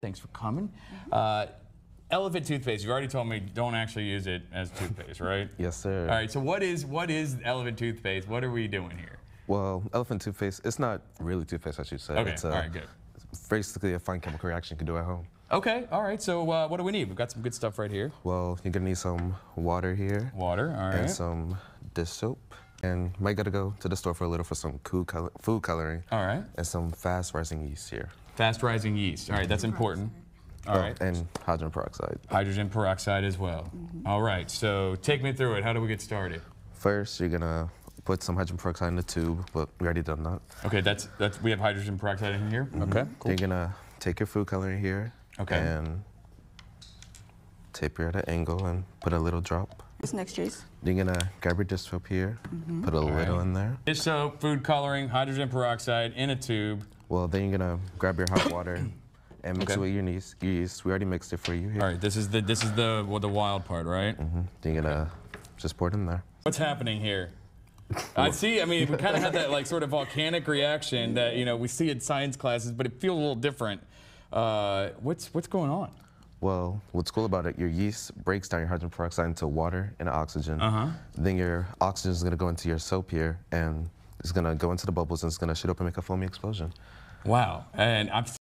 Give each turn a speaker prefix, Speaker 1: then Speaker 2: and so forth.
Speaker 1: Thanks for coming. Uh, elephant toothpaste. You already told me don't actually use it as toothpaste, right?
Speaker 2: Yes, sir.
Speaker 1: All right. So what is what is elephant toothpaste? What are we doing here?
Speaker 2: Well, elephant toothpaste, it's not really toothpaste, I should say.
Speaker 1: Okay.
Speaker 2: It's a,
Speaker 1: all right. Good.
Speaker 2: basically a fine chemical reaction you can do at home.
Speaker 1: Okay. All right. So uh, what do we need? We've got some good stuff right here.
Speaker 2: Well, you're gonna need some water here
Speaker 1: Water. All
Speaker 2: and some dish soap. And might gotta go to the store for a little for some cool color, food coloring
Speaker 1: All right.
Speaker 2: and some fast rising yeast here.
Speaker 1: Fast rising yeast. All right. That's important. All
Speaker 2: Oh,
Speaker 1: right.
Speaker 2: And hydrogen peroxide.
Speaker 1: Hydrogen peroxide as well. Mm-hmm. All right. So take me through it. How do we get started?
Speaker 2: First, you're gonna put some hydrogen peroxide in the tube, but we already done that.
Speaker 1: Okay. That's that's we have hydrogen peroxide in here. Mm-hmm. Okay. Cool.
Speaker 2: You're gonna take your food coloring here
Speaker 1: Okay.
Speaker 2: and tape it at an angle and put a little drop.
Speaker 3: What's next, Chayse?
Speaker 2: You're gonna grab your dish soap here, mm-hmm. put a little
Speaker 1: right.
Speaker 2: in there.
Speaker 1: Dish uh, soap, food coloring, hydrogen peroxide in a tube.
Speaker 2: Well, then you're gonna grab your hot water and mix
Speaker 1: Okay.
Speaker 2: it with your yeast. your yeast. We already mixed it for you here.
Speaker 1: All right. This is the this is the well, the wild part, right? Mm-hmm.
Speaker 2: Then you're gonna just pour it in there.
Speaker 1: What's happening here? I see. I mean, we kind of had that like sort of volcanic reaction that you know we see in science classes, but it feels a little different. Uh, what's what's going on?
Speaker 2: Well, what's cool about it, your yeast breaks down your hydrogen peroxide into water and oxygen.
Speaker 1: Uh-huh.
Speaker 2: Then your oxygen is gonna go into your soap here, and it's gonna go into the bubbles and it's gonna shoot up and make a foamy explosion.
Speaker 1: Wow. And I'm